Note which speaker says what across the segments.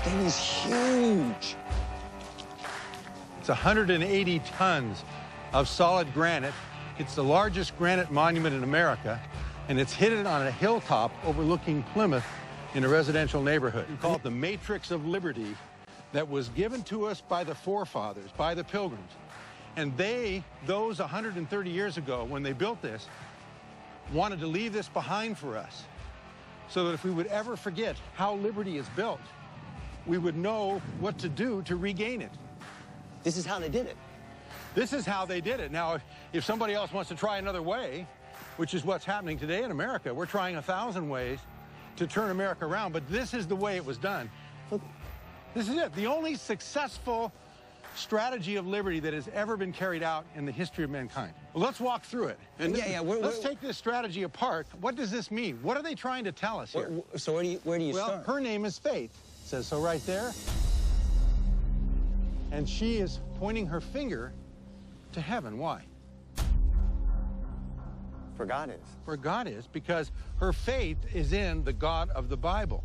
Speaker 1: thing is huge.
Speaker 2: It's 180 tons of solid granite. It's the largest granite monument in America, and it's hidden on a hilltop overlooking Plymouth in a residential neighborhood. We call it the Matrix of Liberty that was given to us by the forefathers, by the pilgrims. And they, those 130 years ago, when they built this, wanted to leave this behind for us so that if we would ever forget how liberty is built, we would know what to do to regain it.
Speaker 1: This is how they did it.
Speaker 2: This is how they did it. Now, if, if somebody else wants to try another way, which is what's happening today in America, we're trying a thousand ways to turn America around, but this is the way it was done. This is it. The only successful strategy of liberty that has ever been carried out in the history of mankind. Well, let's walk through it. And
Speaker 1: yeah, yeah. We're,
Speaker 2: let's
Speaker 1: we're,
Speaker 2: take this strategy apart. What does this mean? What are they trying to tell us here?
Speaker 1: So where do you, where do you
Speaker 2: well,
Speaker 1: start?
Speaker 2: her name is Faith. Says so right there. And she is pointing her finger to heaven. Why?
Speaker 1: For God is.
Speaker 2: For God is, because her faith is in the God of the Bible,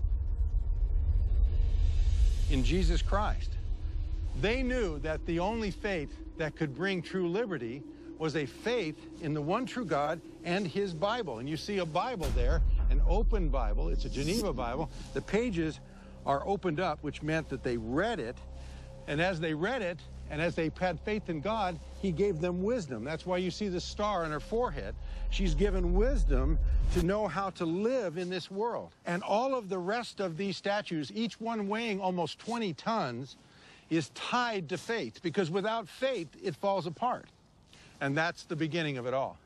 Speaker 2: in Jesus Christ. They knew that the only faith that could bring true liberty was a faith in the one true God and his Bible. And you see a Bible there, an open Bible. It's a Geneva Bible. The pages are opened up, which meant that they read it. And as they read it, and as they had faith in God, he gave them wisdom. That's why you see the star on her forehead. She's given wisdom to know how to live in this world. And all of the rest of these statues, each one weighing almost 20 tons, is tied to faith because without faith, it falls apart. And that's the beginning of it all.